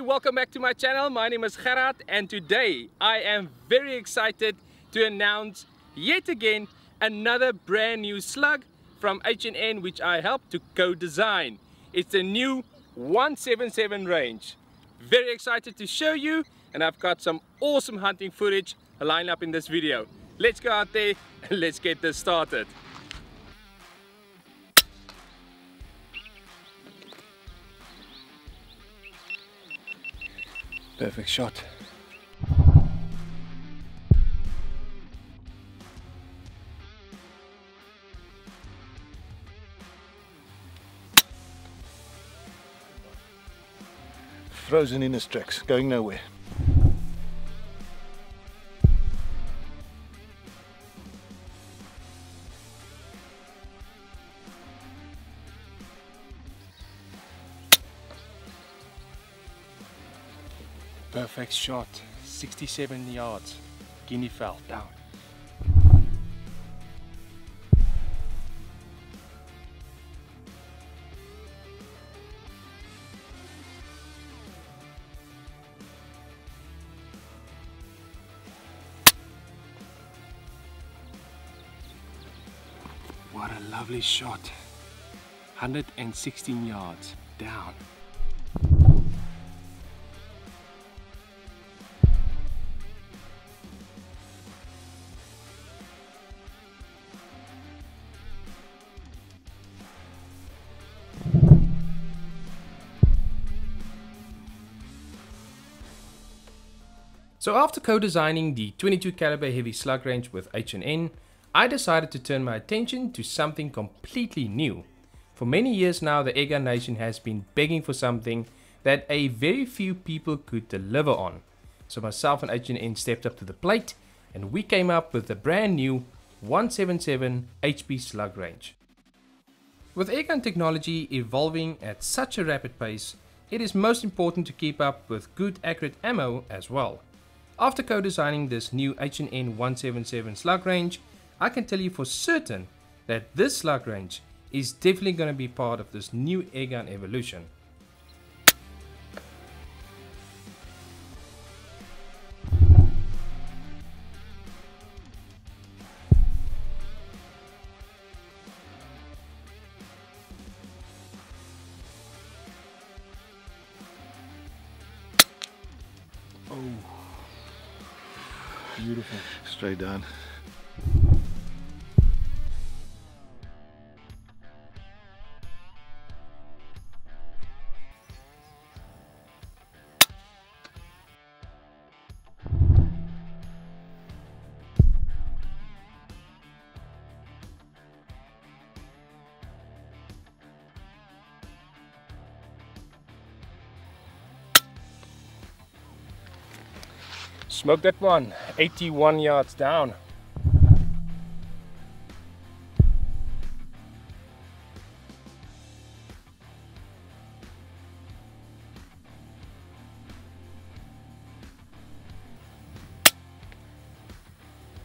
welcome back to my channel. My name is Gerhard and today I am very excited to announce yet again another brand new slug from H&N which I helped to co-design. It's a new 177 range. Very excited to show you and I've got some awesome hunting footage lined up in this video. Let's go out there and let's get this started. Perfect shot. Frozen in his tracks, going nowhere. Perfect shot, 67 yards. Guinea fowl down. What a lovely shot. 116 yards down. So after co-designing the 22 caliber heavy slug range with H&N, I decided to turn my attention to something completely new. For many years now the Airgun Nation has been begging for something that a very few people could deliver on. So myself and H&N stepped up to the plate and we came up with the brand new 177 HP slug range. With airgun technology evolving at such a rapid pace, it is most important to keep up with good accurate ammo as well. After co-designing this new H&N 177 slug range, I can tell you for certain that this slug range is definitely going to be part of this new airgun evolution. Oh. Beautiful. Straight down. Smoke that one, 81 yards down.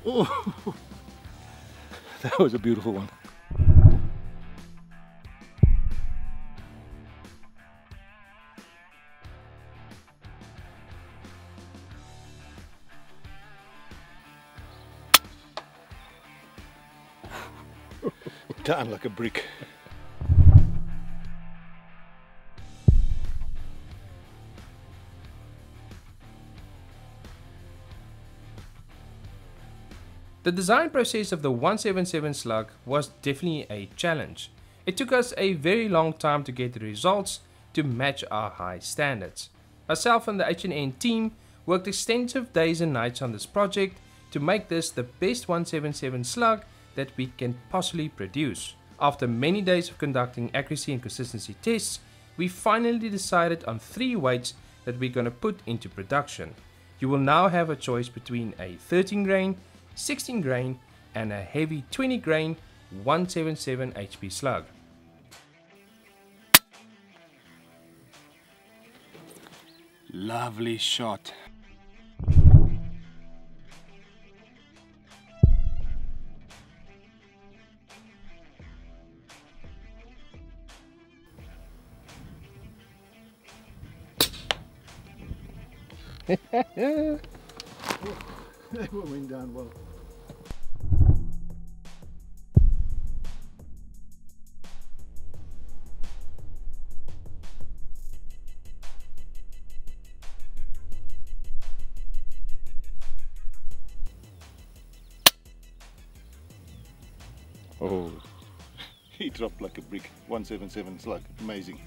Oh, that was a beautiful one. Down like a brick. The design process of the 177 slug was definitely a challenge. It took us a very long time to get the results to match our high standards. Myself and the H&N team worked extensive days and nights on this project to make this the best 177 slug that we can possibly produce. After many days of conducting accuracy and consistency tests, we finally decided on three weights that we're going to put into production. You will now have a choice between a 13 grain, 16 grain and a heavy 20 grain 177 HP slug. Lovely shot. They were went down well. Oh, he dropped like a brick. 177 slug. Amazing.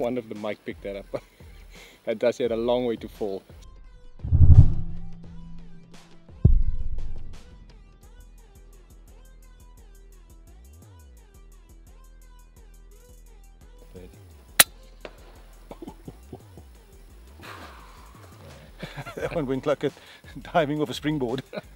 I of the mic picked that up. that does have a long way to fall. that one went like a diving off a springboard.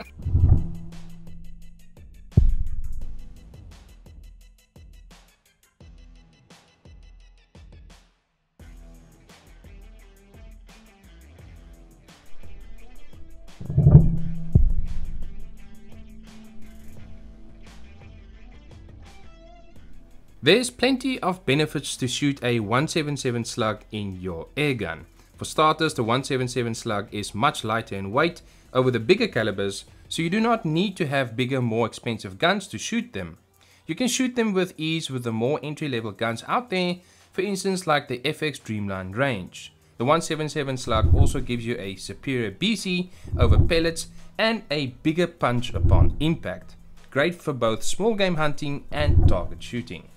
There's plenty of benefits to shoot a 177 slug in your airgun. For starters, the 177 slug is much lighter in weight over the bigger calibers, so you do not need to have bigger, more expensive guns to shoot them. You can shoot them with ease with the more entry-level guns out there, for instance like the FX Dreamline range. The 177 slug also gives you a superior BC over pellets and a bigger punch upon impact. Great for both small game hunting and target shooting.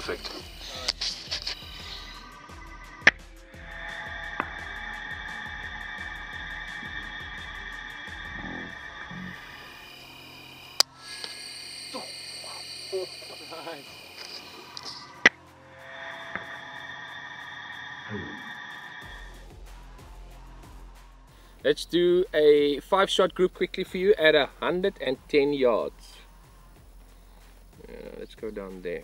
Perfect. Let's do a five shot group quickly for you at 110 yards. Uh, let's go down there.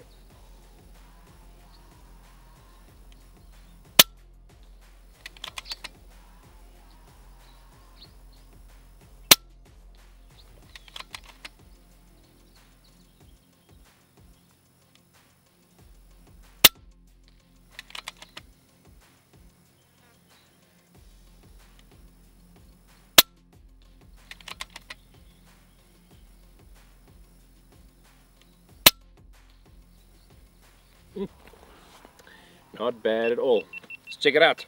Not bad at all. Let's check it out.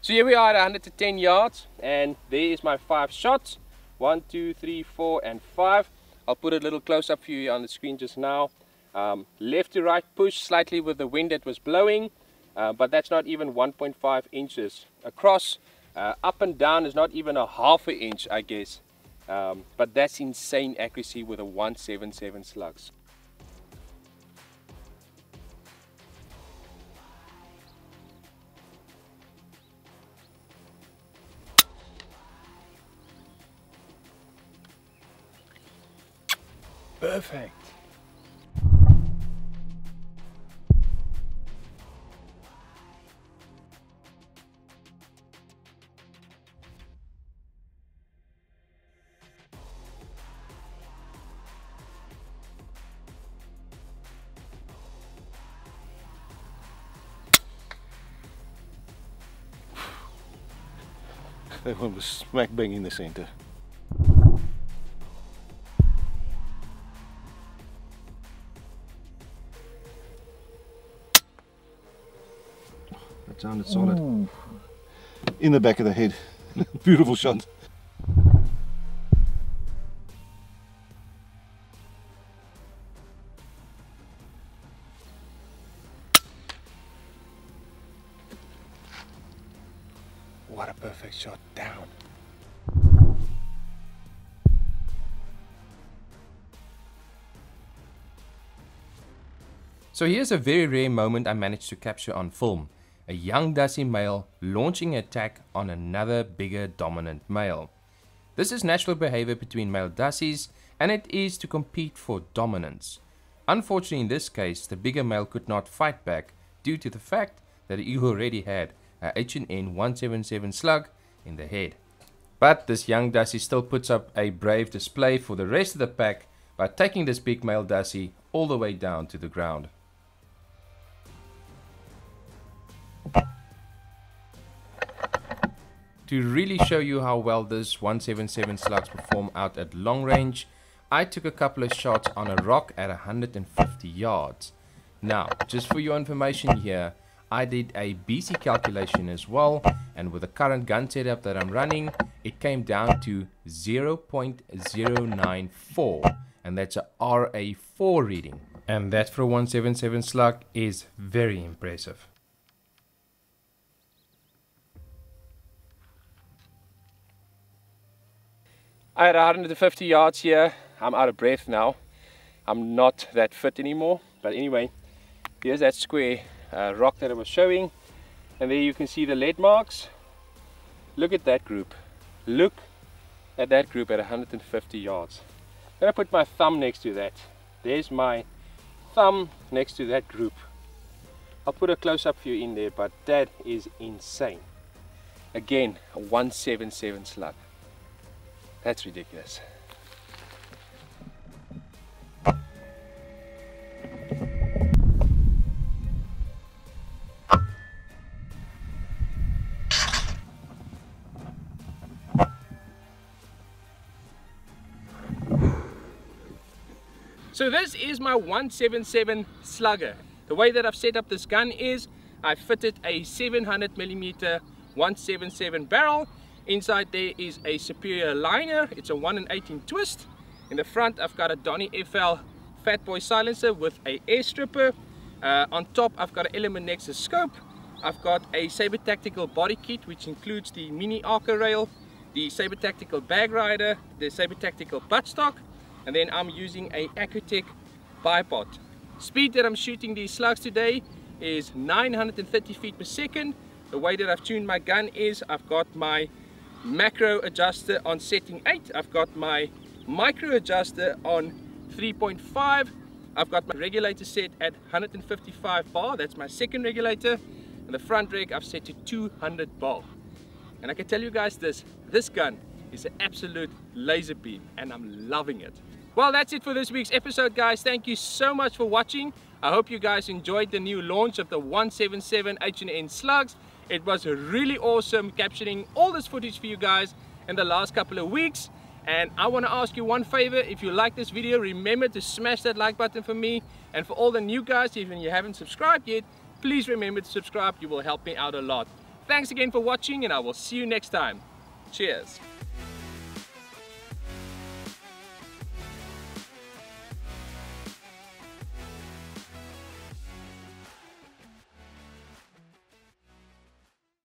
So here we are at 110 yards and there is my five shots. One, two, three, four and five. I'll put a little close up for you on the screen just now. Um, left to right push slightly with the wind that was blowing, uh, but that's not even 1.5 inches across. Uh, up and down is not even a half an inch, I guess. Um, but that's insane accuracy with a 177 slugs. Perfect. that one was smack bang in the center. That sounded solid. Ooh. In the back of the head. Beautiful shot. What a perfect shot down. So here's a very rare moment I managed to capture on film. A young Dassie male launching an attack on another bigger dominant male. This is natural behavior between male Dassies and it is to compete for dominance. Unfortunately in this case the bigger male could not fight back due to the fact that he already had a H&N 177 slug in the head. But this young Dassie still puts up a brave display for the rest of the pack by taking this big male Dassie all the way down to the ground. To really show you how well this 177 slugs perform out at long range, I took a couple of shots on a rock at 150 yards. Now, just for your information here, I did a BC calculation as well and with the current gun setup that I'm running it came down to 0.094 and that's a RA4 reading and that for a 177 slug is very impressive. I had 150 yards here. I'm out of breath now. I'm not that fit anymore. But anyway, here's that square uh, rock that I was showing. And there you can see the lead marks. Look at that group. Look at that group at 150 yards. I'm gonna put my thumb next to that. There's my thumb next to that group. I'll put a close-up you in there but that is insane. Again a 177 slug that's ridiculous So this is my 177 slugger. The way that I've set up this gun is I fitted a 700 millimeter 177 barrel. Inside there is a superior liner. It's a 1 in 18 twist. In the front I've got a Donny FL Fat Boy silencer with a air stripper. Uh, on top I've got an Element Nexus scope. I've got a Saber Tactical body kit which includes the mini Arca rail, the Saber Tactical bag rider, the Saber Tactical buttstock, and then I'm using a Accu-Tac bipod. Speed that I'm shooting these slugs today is 930 feet per second. The way that I've tuned my gun is I've got my macro adjuster on setting 8, I've got my micro adjuster on 3.5, I've got my regulator set at 155 bar, that's my second regulator, and the front rig I've set to 200 bar. And I can tell you guys this, this gun is an absolute laser beam and I'm loving it. Well, that's it for this week's episode, guys. Thank you so much for watching. I hope you guys enjoyed the new launch of the 177 H&N Slugs. It was really awesome capturing all this footage for you guys in the last couple of weeks. And I want to ask you one favor. If you like this video, remember to smash that like button for me. And for all the new guys, even if you haven't subscribed yet, please remember to subscribe. You will help me out a lot. Thanks again for watching and I will see you next time. Cheers.